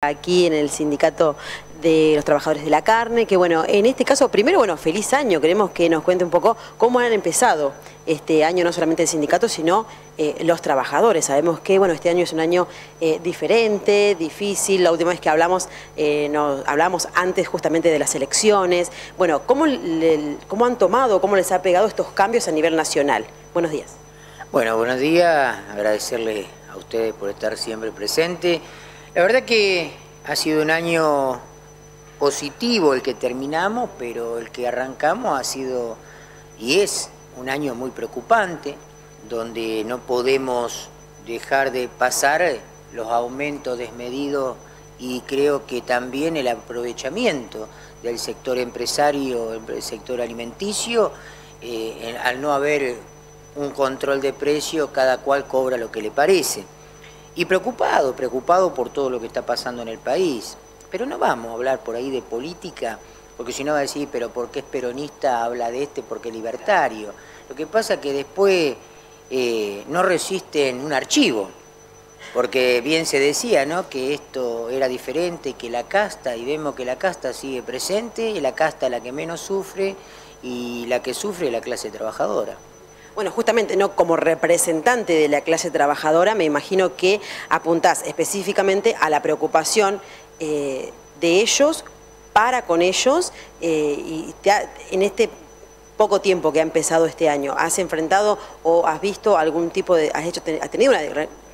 aquí en el sindicato de los trabajadores de la carne, que bueno, en este caso, primero, bueno, feliz año, queremos que nos cuente un poco cómo han empezado este año, no solamente el sindicato, sino eh, los trabajadores. Sabemos que, bueno, este año es un año eh, diferente, difícil, la última vez que hablamos, eh, nos hablamos antes justamente de las elecciones. Bueno, ¿cómo, ¿cómo han tomado, cómo les ha pegado estos cambios a nivel nacional? Buenos días. Bueno, buenos días, agradecerle a ustedes por estar siempre presentes. La verdad que ha sido un año positivo el que terminamos, pero el que arrancamos ha sido y es un año muy preocupante, donde no podemos dejar de pasar los aumentos desmedidos y creo que también el aprovechamiento del sector empresario, el sector alimenticio, eh, al no haber un control de precio, cada cual cobra lo que le parece y preocupado, preocupado por todo lo que está pasando en el país. Pero no vamos a hablar por ahí de política, porque si no va a decir, pero ¿por qué es peronista habla de este? Porque es libertario. Lo que pasa es que después eh, no resisten un archivo, porque bien se decía, ¿no? Que esto era diferente, que la casta, y vemos que la casta sigue presente, y la casta es la que menos sufre, y la que sufre es la clase trabajadora. Bueno, justamente no como representante de la clase trabajadora, me imagino que apuntás específicamente a la preocupación eh, de ellos, para con ellos, eh, y en este poco tiempo que ha empezado este año, ¿has enfrentado o has visto algún tipo de, has, hecho, has tenido una un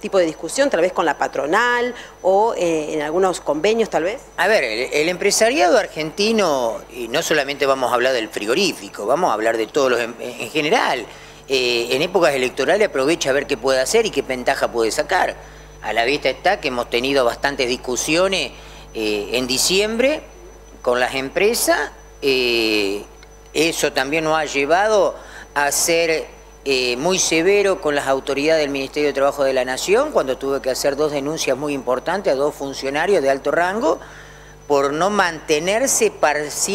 tipo de discusión, tal vez con la patronal o eh, en algunos convenios, tal vez? A ver, el, empresariado argentino, y no solamente vamos a hablar del frigorífico, vamos a hablar de todos los, em, en, general, eh, en épocas electorales aprovecha a ver qué puede hacer y qué ventaja puede sacar. A la vista está que hemos tenido bastantes discusiones eh, en diciembre con las empresas, eso también nos ha llevado a ser eh, muy severo con las autoridades del Ministerio de Trabajo de la Nación cuando tuve que hacer dos denuncias muy importantes a dos funcionarios de alto rango por no mantenerse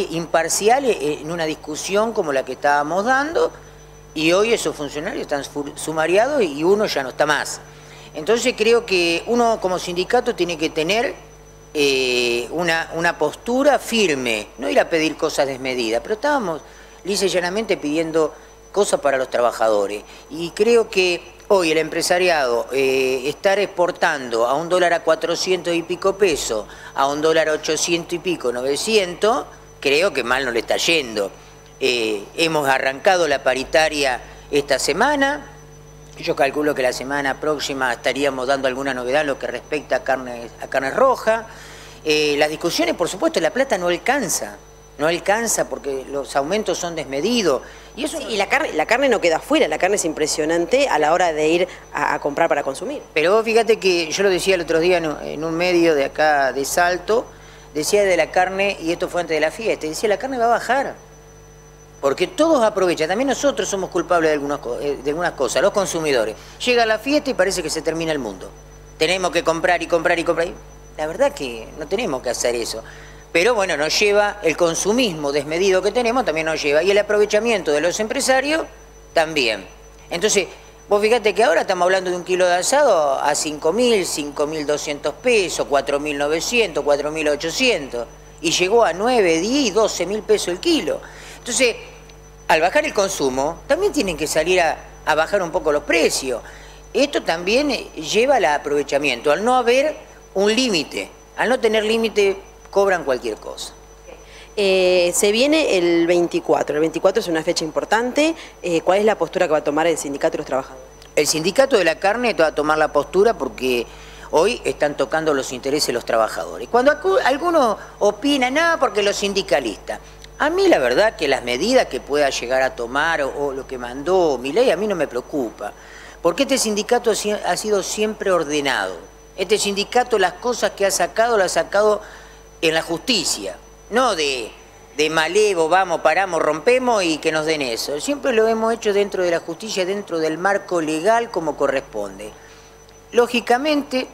imparciales en una discusión como la que estábamos dando y hoy esos funcionarios están sumariados y uno ya no está más. Entonces creo que uno como sindicato tiene que tener eh, una, una postura firme, no ir a pedir cosas desmedidas, pero estábamos lisa y llanamente pidiendo cosas para los trabajadores. Y creo que hoy el empresariado eh, estar exportando a un dólar a 400 y pico pesos, a un dólar a 800 y pico, 900, creo que mal no le está yendo. Eh, hemos arrancado la paritaria esta semana, yo calculo que la semana próxima estaríamos dando alguna novedad en lo que respecta a carne, a carne roja. Eh, las discusiones, por supuesto, la plata no alcanza no alcanza porque los aumentos son desmedidos. Y, eso y la, carne, la carne no queda afuera, la carne es impresionante a la hora de ir a, comprar para consumir. Pero fíjate que yo lo decía el otro día en, un medio de acá de Salto, decía de la carne, y esto fue antes de la fiesta, decía la carne va a bajar. Porque todos aprovechan, también nosotros somos culpables de algunas, eh, de algunas cosas, los consumidores. Llega la fiesta y parece que se termina el mundo. Tenemos que comprar y comprar y comprar. La verdad que no tenemos que hacer eso. Pero bueno, nos lleva el consumismo desmedido que tenemos, también nos lleva. Y el aprovechamiento de los empresarios, también. Entonces, vos fíjate que ahora estamos hablando de un kilo de asado a 5.000, 5.200 pesos, 4.900, 4.800. Y llegó a 9, 10 y 12.000 pesos el kilo. Entonces, al bajar el consumo, también tienen que salir a, a bajar un poco los precios. Esto también lleva al aprovechamiento, al no haber un límite, al no tener límite cobran cualquier cosa. Eh, se viene el 24, el 24 es una fecha importante. Eh, ¿Cuál es la postura que va a tomar el sindicato de los trabajadores? El sindicato de la carne va a tomar la postura porque hoy están tocando los intereses de los trabajadores. Cuando algunos opinan, nada, porque los sindicalistas. A mí la verdad que las medidas que pueda llegar a tomar o, lo que mandó mi ley a mí no me preocupa, porque este sindicato ha sido siempre ordenado. Este sindicato las cosas que ha sacado, las ha sacado en la justicia, no de, de malevo, vamos, paramos, rompemos y que nos den eso. Siempre lo hemos hecho dentro de la justicia, dentro del marco legal como corresponde. Lógicamente,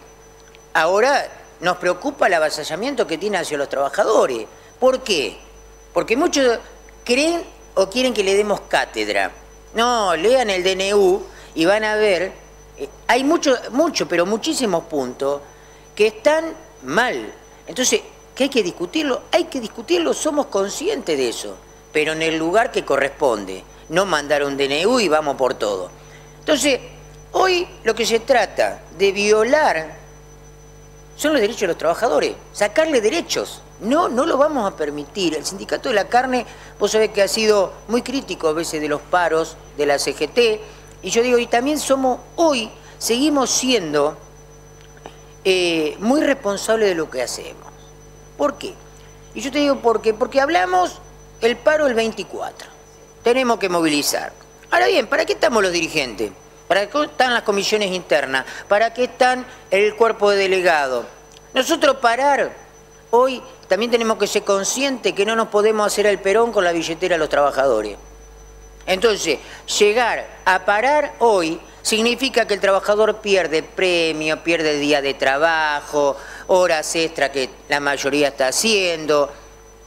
ahora nos preocupa el avasallamiento que tiene hacia los trabajadores. ¿Por qué? Porque muchos creen o quieren que le demos cátedra. No, lean el DNU y van a ver, eh, hay muchos, mucho, pero muchísimos puntos que están mal. Entonces, ¿qué hay que discutirlo? Hay que discutirlo, somos conscientes de eso, pero en el lugar que corresponde, no mandar un DNU y vamos por todo. Entonces, hoy lo que se trata de violar son los derechos de los trabajadores, sacarle derechos. No, no lo vamos a permitir. El sindicato de la carne, vos sabés que ha sido muy crítico a veces de los paros de la CGT, y yo digo, y también somos hoy, seguimos siendo eh, muy responsables de lo que hacemos. ¿Por qué? Y yo te digo por qué, porque hablamos el paro el 24. Tenemos que movilizar. Ahora bien, ¿para qué estamos los dirigentes? ¿Para qué están las comisiones internas? ¿Para qué están el cuerpo de delegado? Nosotros parar hoy también tenemos que ser conscientes que no nos podemos hacer el perón con la billetera de los trabajadores. Entonces, llegar a parar hoy significa que el trabajador pierde premio, pierde día de trabajo, horas extra que la mayoría está haciendo.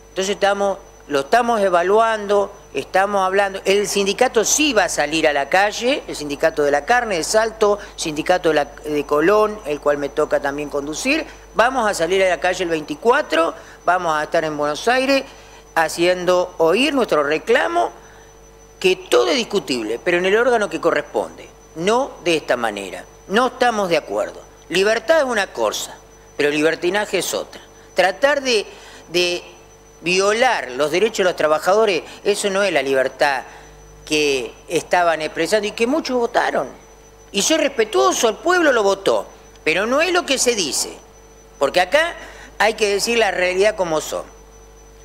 Entonces estamos, lo estamos evaluando, estamos hablando. El sindicato sí va a salir a la calle, el sindicato de la carne de Salto, sindicato de, de Colón, el cual me toca también conducir. Vamos a salir a la calle el 24, vamos a estar en Buenos Aires haciendo oír nuestro reclamo que todo es discutible, pero en el órgano que corresponde, no de esta manera. No estamos de acuerdo. Libertad es una cosa, pero libertinaje es otra. Tratar de, violar los derechos de los trabajadores, eso no es la libertad que estaban expresando y que muchos votaron. Y soy respetuoso, el pueblo lo votó, pero no es lo que se dice, porque acá hay que decir la realidad como son.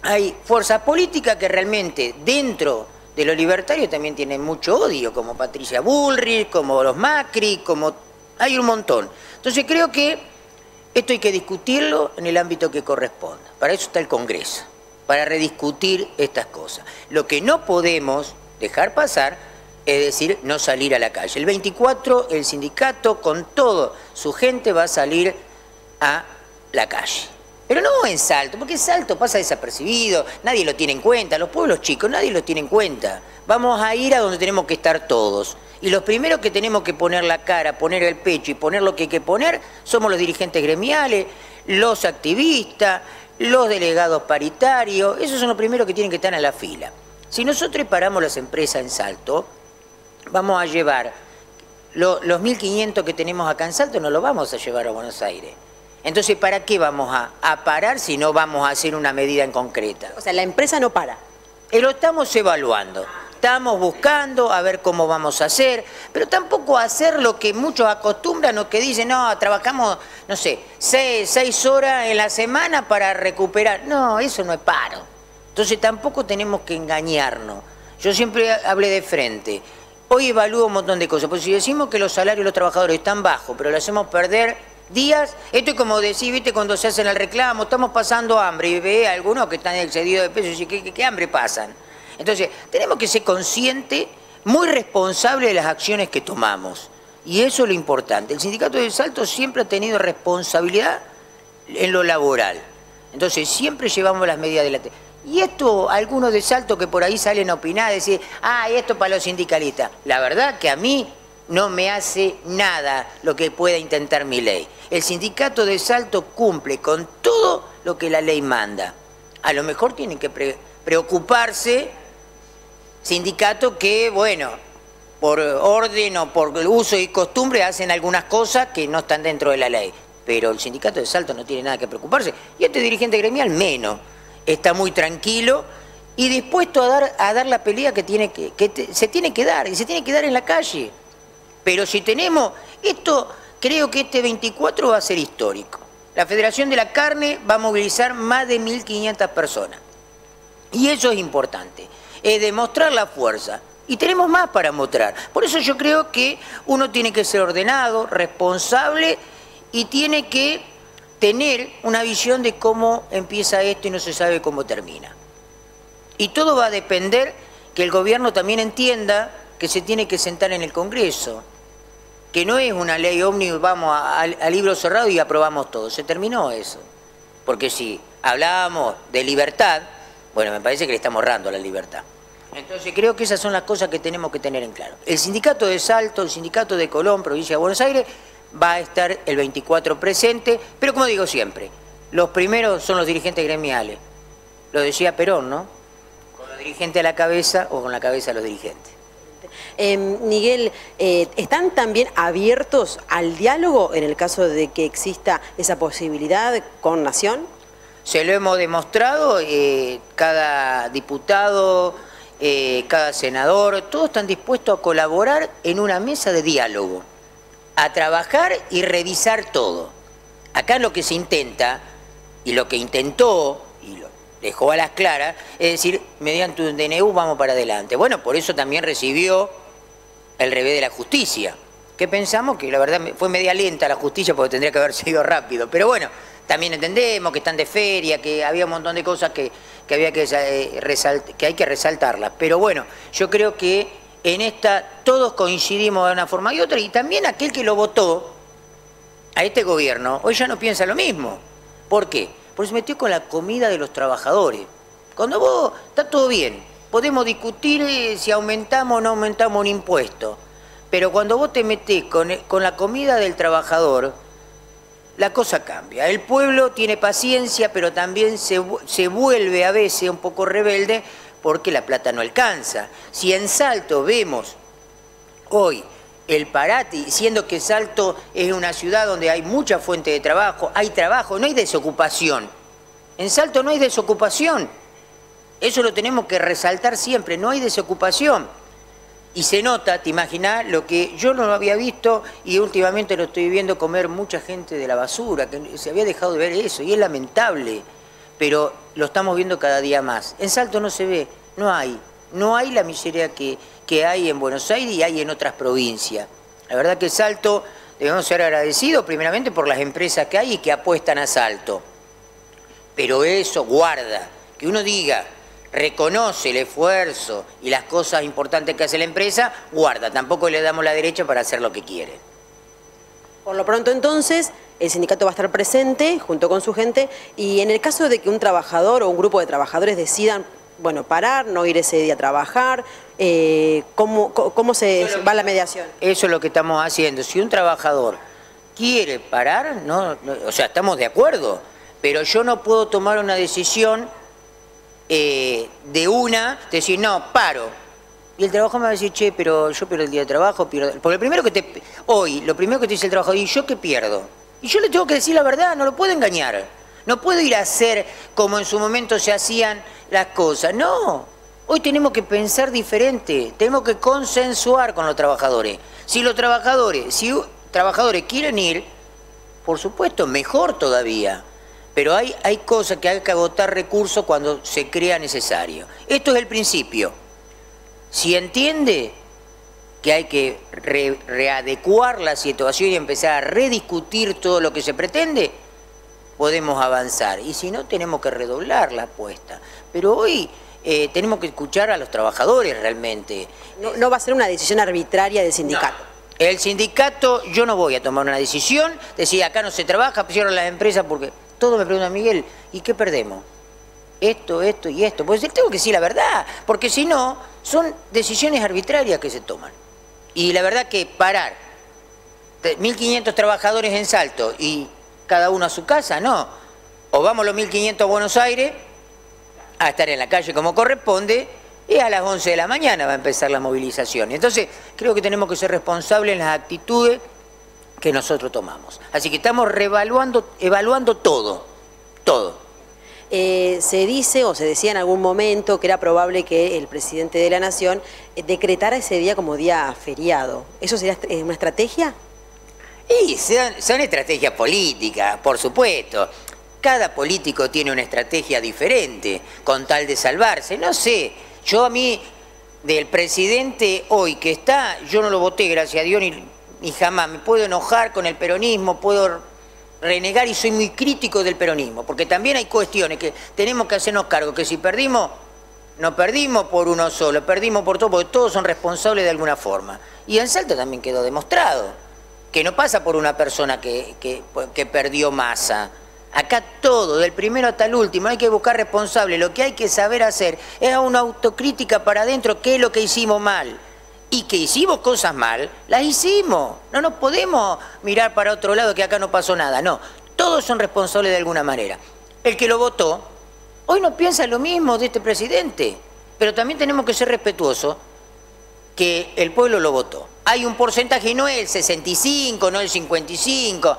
Hay fuerzas políticas que realmente dentro de los libertarios también tienen mucho odio, como Patricia Bullrich, como los Macri, como... hay un montón. Entonces creo que esto hay que discutirlo en el ámbito que corresponda. Para eso está el Congreso, para rediscutir estas cosas. Lo que no podemos dejar pasar es decir, no salir a la calle. El 24 el sindicato con toda su gente va a salir a la calle. Pero no en Salto, porque Salto pasa desapercibido, nadie lo tiene en cuenta, los pueblos chicos, nadie lo tiene en cuenta. Vamos a ir a donde tenemos que estar todos. Y los primeros que tenemos que poner la cara, poner el pecho y poner lo que hay que poner somos los dirigentes gremiales, los activistas, los delegados paritarios, esos son los primeros que tienen que estar en la fila. Si nosotros paramos las empresas en Salto, vamos a llevar los 1.500 que tenemos acá en Salto, no los vamos a llevar a Buenos Aires entonces, ¿para qué vamos a, parar si no vamos a hacer una medida en concreta? O sea, la empresa no para. Eh, lo estamos evaluando. Estamos buscando a ver cómo vamos a hacer, pero tampoco hacer lo que muchos acostumbran o que dicen, no, trabajamos, no sé, seis, horas en la semana para recuperar. No, eso no es paro. Entonces tampoco tenemos que engañarnos. Yo siempre hablé de frente. Hoy evalúo un montón de cosas, porque si decimos que los salarios de los trabajadores están bajos, pero lo hacemos perder días. Esto es como decir, viste, cuando se hacen el reclamo, estamos pasando hambre y ve algunos que están excedidos de peso y dice, ¿qué, qué, hambre pasan? Entonces, tenemos que ser conscientes, muy responsables de las acciones que tomamos. Y eso es lo importante. El sindicato de Salto siempre ha tenido responsabilidad en lo laboral. Entonces, siempre llevamos las medidas de la... Y esto, algunos de Salto que por ahí salen a opinar, decir, ah, esto para los sindicalistas. La verdad que a mí no me hace nada lo que pueda intentar mi ley. El sindicato de Salto cumple con todo lo que la ley manda. A lo mejor tienen que preocuparse sindicatos que, bueno, por orden o por uso y costumbre hacen algunas cosas que no están dentro de la ley. Pero el sindicato de Salto no tiene nada que preocuparse. Y este dirigente gremial menos. Está muy tranquilo y dispuesto a dar, a dar la pelea que, tiene que se tiene que dar. Y se tiene que dar en la calle. Pero si tenemos, esto creo que este 24 va a ser histórico. La Federación de la Carne va a movilizar más de 1.500 personas. Y eso es importante, es demostrar la fuerza. Y tenemos más para mostrar. Por eso yo creo que uno tiene que ser ordenado, responsable y tiene que tener una visión de cómo empieza esto y no se sabe cómo termina. Y todo va a depender que el gobierno también entienda que se tiene que sentar en el Congreso que no es una ley ómnibus, vamos al libro cerrado y aprobamos todo. Se terminó eso. Porque si hablábamos de libertad, bueno, me parece que le estamos ahorrando la libertad. Entonces creo que esas son las cosas que tenemos que tener en claro. El sindicato de Salto, el sindicato de Colón, provincia de Buenos Aires, va a estar el 24 presente, pero como digo siempre, los primeros son los dirigentes gremiales. Lo decía Perón, ¿no? Con los dirigentes a la cabeza o con la cabeza a los dirigentes. Em, Miguel, eh, ¿están también abiertos al diálogo en el caso de que exista esa posibilidad con Nación? Se lo hemos demostrado, eh, cada diputado, eh, cada senador, todos están dispuestos a colaborar en una mesa de diálogo, a trabajar y revisar todo. Acá lo que se intenta, y lo que intentó, y lo dejó a las claras, es decir, mediante un DNU vamos para adelante. Bueno, por eso también recibió el revés de la justicia, que pensamos que la verdad fue media lenta la justicia porque tendría que haber sido rápido, pero bueno, también entendemos que están de feria, que había un montón de cosas que, había que, eh, que hay que resaltarlas. Pero bueno, yo creo que en esta todos coincidimos de una forma y otra, y también aquel que lo votó a este gobierno, hoy ya no piensa lo mismo. ¿Por qué? Porque se metió con la comida de los trabajadores. Cuando vos, está todo bien, podemos discutir eh, si aumentamos o no aumentamos un impuesto, pero cuando vos te metés con, con la comida del trabajador, la cosa cambia. El pueblo tiene paciencia, pero también se, vuelve a veces un poco rebelde porque la plata no alcanza. Si en Salto vemos hoy el Parati, siendo que Salto es una ciudad donde hay mucha fuente de trabajo, hay trabajo, no hay desocupación. En Salto no hay desocupación. Eso lo tenemos que resaltar siempre, no hay desocupación. Y se nota, te imaginas, lo que yo no había visto y últimamente lo estoy viendo comer mucha gente de la basura, que se había dejado de ver eso y es lamentable, pero lo estamos viendo cada día más. En Salto no se ve, no hay, no hay la miseria que, que hay en Buenos Aires y hay en otras provincias. La verdad que Salto debemos ser agradecidos primeramente por las empresas que hay y que apuestan a Salto. Pero eso guarda, que uno diga, reconoce el esfuerzo y las cosas importantes que hace la empresa, guarda, tampoco le damos la derecha para hacer lo que quiere. Por lo pronto entonces, el sindicato va a estar presente junto con su gente y en el caso de que un trabajador o un grupo de trabajadores decidan bueno, parar, no ir ese día a trabajar, eh, ¿cómo, ¿cómo, se va la mediación? Eso es lo que estamos haciendo. Si un trabajador quiere parar, no, o sea, estamos de acuerdo, pero yo no puedo tomar una decisión eh, de una, decir, no, paro. Y el trabajo me va a decir, che, pero yo pierdo el día de trabajo, pierdo... Porque primero que te... Hoy, lo primero que te dice el trabajo, ¿y yo qué pierdo? Y yo le tengo que decir la verdad, no lo puedo engañar. No puedo ir a hacer como en su momento se hacían las cosas. No, hoy tenemos que pensar diferente, tenemos que consensuar con los trabajadores. Si los trabajadores, si trabajadores quieren ir, por supuesto, mejor todavía pero hay, hay cosas que hay que agotar recursos cuando se crea necesario. Esto es el principio. Si entiende que hay que readecuar la situación y empezar a rediscutir todo lo que se pretende, podemos avanzar. Y si no, tenemos que redoblar la apuesta. Pero hoy eh, tenemos que escuchar a los trabajadores realmente. No, va a ser una decisión arbitraria del sindicato. El sindicato, yo no voy a tomar una decisión, decir acá no se trabaja, cierran las empresas porque todo me pregunta Miguel, ¿y qué perdemos? Esto, esto y esto. Pues tengo que decir la verdad, porque si no, son decisiones arbitrarias que se toman. Y la verdad que parar 1.500 trabajadores en Salto y cada uno a su casa, no. O vamos los 1.500 a Buenos Aires a estar en la calle como corresponde y a las 11 de la mañana va a empezar la movilización. Entonces, creo que tenemos que ser responsables en las actitudes que nosotros tomamos. Así que estamos reevaluando, evaluando todo, todo. Eh, se dice o se decía en algún momento que era probable que el presidente de la Nación eh, decretara ese día como día feriado. ¿Eso sería eh, una estrategia? Y son, son estrategias políticas, por supuesto. Cada político tiene una estrategia diferente con tal de salvarse. No sé, yo a mí, del presidente hoy que está, yo no lo voté, gracias a Dios, ni ni jamás. Me puedo enojar con el peronismo, puedo renegar y soy muy crítico del peronismo, porque también hay cuestiones que tenemos que hacernos cargo, que si perdimos, no perdimos por uno solo, perdimos por todo, porque todos son responsables de alguna forma. Y en Salta también quedó demostrado que no pasa por una persona que, que perdió masa. Acá todo, del primero hasta el último, hay que buscar responsables. Lo que hay que saber hacer es una autocrítica para adentro, qué es lo que hicimos mal y que hicimos cosas mal, las hicimos. No nos podemos mirar para otro lado que acá no pasó nada. No, Todos son responsables de alguna manera. El que lo votó, hoy no piensa lo mismo de este presidente, pero también tenemos que ser respetuosos que el pueblo lo votó. Hay un porcentaje, no es el 65, no el 55,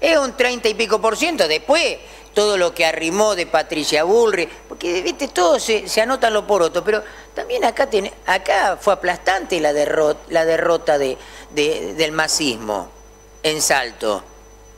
es un 30 y pico por ciento. Después, todo lo que arrimó de Patricia Bullrich, porque viste, todos se, anotan lo otro, pero también acá, acá fue aplastante la derrota, la derrota de, del masismo en Salto.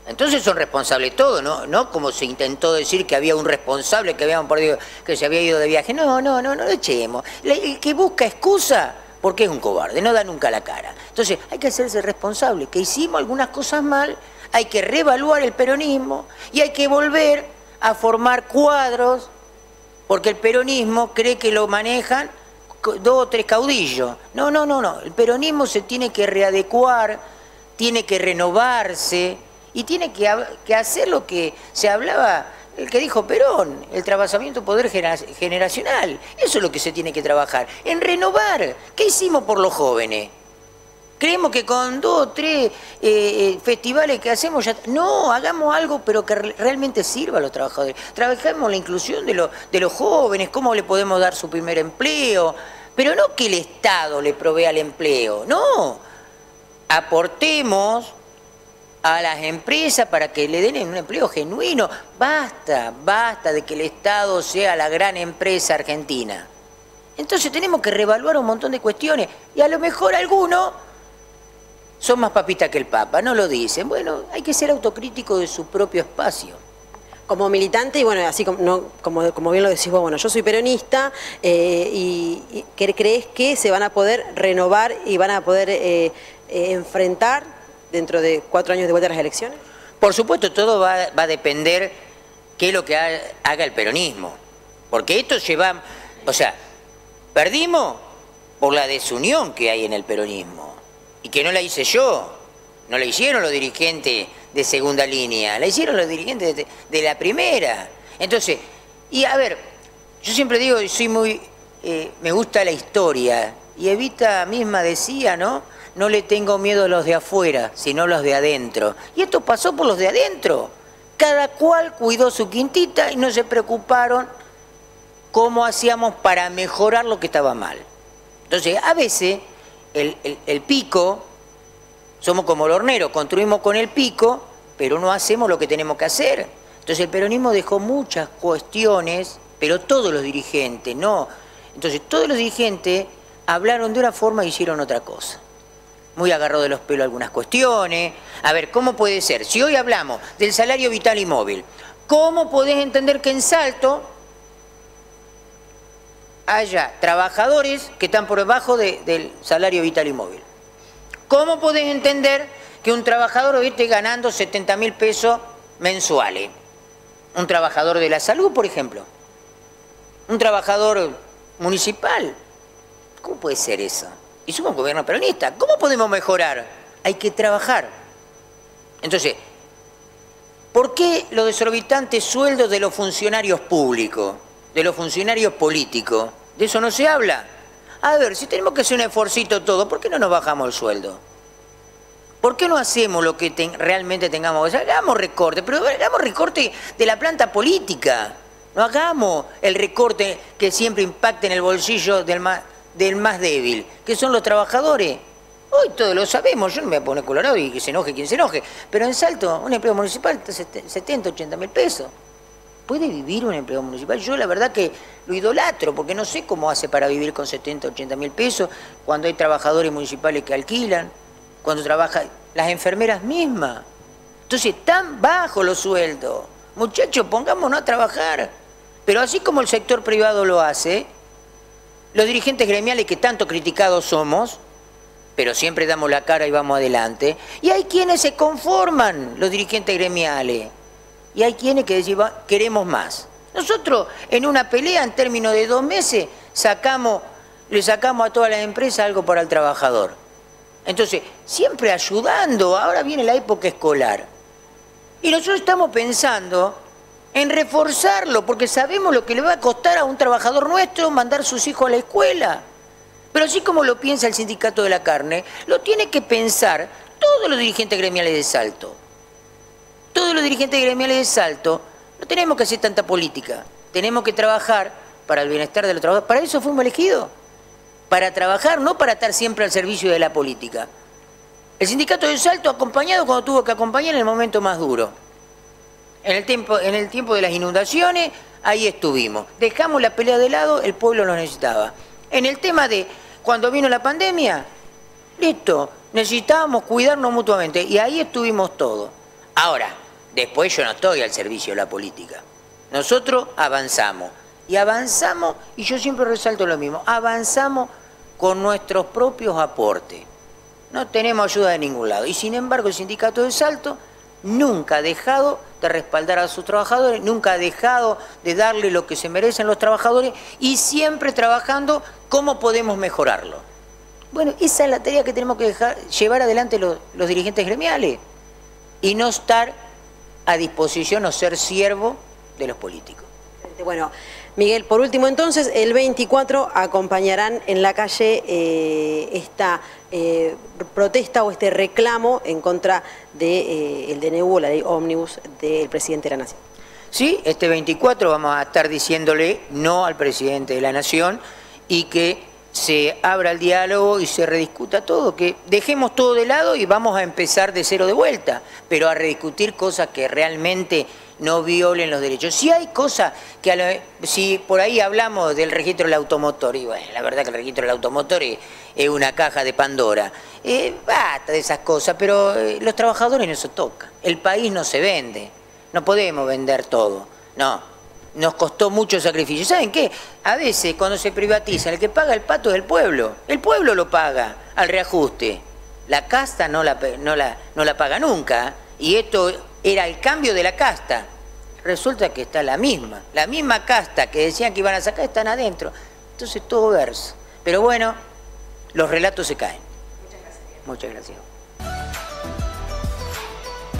Entonces son responsables todos, ¿no? No como se intentó decir que había un responsable que habíamos perdido, que se había ido de viaje. No, no, no, no lo echemos. El que busca excusa, porque es un cobarde, no da nunca la cara. Entonces hay que hacerse responsable, que hicimos algunas cosas mal, hay que reevaluar el peronismo y hay que volver a formar cuadros, porque el peronismo cree que lo manejan dos o tres caudillos. No, no, no, no. El peronismo se tiene que readecuar, tiene que renovarse y tiene que, hacer lo que se hablaba, el que dijo Perón, el trabajamiento poder generacional. Eso es lo que se tiene que trabajar, en renovar. ¿Qué hicimos por los jóvenes? Creemos que con dos o tres eh, eh, festivales que hacemos ya... No, hagamos algo pero que realmente sirva a los trabajadores. Trabajemos la inclusión de, de los jóvenes, cómo le podemos dar su primer empleo, pero no que el Estado le provea el empleo, no. Aportemos a las empresas para que le den un empleo genuino. Basta, basta de que el Estado sea la gran empresa argentina. Entonces tenemos que reevaluar un montón de cuestiones y a lo mejor alguno son más papistas que el Papa, no lo dicen. Bueno, hay que ser autocrítico de su propio espacio. Como militante, y bueno, así como, como, bien lo decís vos, bueno, yo soy peronista, eh, y, ¿crees que se van a poder renovar y van a poder eh, eh, enfrentar dentro de cuatro años de vuelta a las elecciones? Por supuesto, todo va, va a depender qué es lo que haga el peronismo. Porque esto lleva, o sea, perdimos por la desunión que hay en el peronismo y que no la hice yo, no la hicieron los dirigentes de segunda línea, la hicieron los dirigentes de, la primera. Entonces, y a ver, yo siempre digo, soy muy, eh, me gusta la historia, y Evita misma decía, ¿no? No le tengo miedo a los de afuera, sino a los de adentro. Y esto pasó por los de adentro. Cada cual cuidó su quintita y no se preocuparon cómo hacíamos para mejorar lo que estaba mal. Entonces, a veces el, pico, somos como el hornero, construimos con el pico, pero no hacemos lo que tenemos que hacer. Entonces el peronismo dejó muchas cuestiones, pero todos los dirigentes, no. Entonces todos los dirigentes hablaron de una forma y hicieron otra cosa. Muy agarró de los pelos algunas cuestiones. A ver, ¿cómo puede ser? Si hoy hablamos del salario vital y móvil, ¿cómo podés entender que en Salto haya trabajadores que están por debajo del salario vital y móvil. ¿Cómo podés entender que un trabajador esté ganando 70 mil pesos mensuales? Un trabajador de la salud, por ejemplo. Un trabajador municipal. ¿Cómo puede ser eso? Y somos gobierno peronista. ¿Cómo podemos mejorar? Hay que trabajar. Entonces, ¿por qué los desorbitantes sueldos de los funcionarios públicos? De los funcionarios políticos. De eso no se habla. A ver, si tenemos que hacer un esforcito todo, ¿por qué no nos bajamos el sueldo? ¿Por qué no hacemos lo que realmente tengamos que hacer? Hagamos recorte, pero hagamos recorte de la planta política. No hagamos el recorte que siempre impacte en el bolsillo del más, del más débil, que son los trabajadores. Hoy todos lo sabemos, yo no me voy a poner colorado y que se enoje quien se enoje, pero en Salto un empleo municipal está 70, 80 mil pesos. ¿Puede vivir un empleado municipal? Yo la verdad que lo idolatro, porque no sé cómo hace para vivir con 70, 80 mil pesos, cuando hay trabajadores municipales que alquilan, cuando trabajan las enfermeras mismas. Entonces, tan bajo los sueldos. Muchachos, pongámonos a trabajar. Pero así como el sector privado lo hace, los dirigentes gremiales que tanto criticados somos, pero siempre damos la cara y vamos adelante, y hay quienes se conforman, los dirigentes gremiales y hay quienes que decimos, queremos más. Nosotros en una pelea en términos de dos meses sacamos, le sacamos a todas las empresas algo para el trabajador. Entonces, siempre ayudando, ahora viene la época escolar. Y nosotros estamos pensando en reforzarlo, porque sabemos lo que le va a costar a un trabajador nuestro mandar sus hijos a la escuela. Pero así como lo piensa el sindicato de la carne, lo tiene que pensar todos los dirigentes gremiales de Salto. Todos los dirigentes gremiales de Salto no tenemos que hacer tanta política, tenemos que trabajar para el bienestar de los trabajadores. Para eso fuimos elegidos, para trabajar, no para estar siempre al servicio de la política. El sindicato de Salto acompañado cuando tuvo que acompañar en el momento más duro. En el tiempo, en el tiempo de las inundaciones, ahí estuvimos. Dejamos la pelea de lado, el pueblo lo necesitaba. En el tema de cuando vino la pandemia, listo, necesitábamos cuidarnos mutuamente y ahí estuvimos todos. Ahora, después yo no estoy al servicio de la política. Nosotros avanzamos. Y avanzamos, y yo siempre resalto lo mismo, avanzamos con nuestros propios aportes. No tenemos ayuda de ningún lado. Y sin embargo el sindicato de Salto nunca ha dejado de respaldar a sus trabajadores, nunca ha dejado de darle lo que se merecen los trabajadores y siempre trabajando cómo podemos mejorarlo. Bueno, esa es la tarea que tenemos que llevar adelante los, los dirigentes gremiales y no estar a disposición o ser siervo de los políticos. Bueno, Miguel, por último entonces, el 24 acompañarán en la calle eh, esta eh, protesta o este reclamo en contra del de, eh, la ley ómnibus del presidente de la Nación. Sí, este 24 vamos a estar diciéndole no al presidente de la Nación y que se abra el diálogo y se rediscuta todo, que dejemos todo de lado y vamos a empezar de cero de vuelta, pero a rediscutir cosas que realmente no violen los derechos. Si hay cosas que, si por ahí hablamos del registro del automotor, y bueno, la verdad que el registro del automotor es, una caja de Pandora, eh, basta de esas cosas, pero eh, los trabajadores no se tocan, el país no se vende, no podemos vender todo, no, nos costó mucho sacrificio. ¿Saben qué? A veces cuando se privatiza, el que paga el pato es el pueblo. El pueblo lo paga al reajuste. La casta no la, no la, no la paga nunca. Y esto era el cambio de la casta. Resulta que está la misma. La misma casta que decían que iban a sacar están adentro. Entonces todo verso. Pero bueno, los relatos se caen. Muchas gracias. Muchas gracias.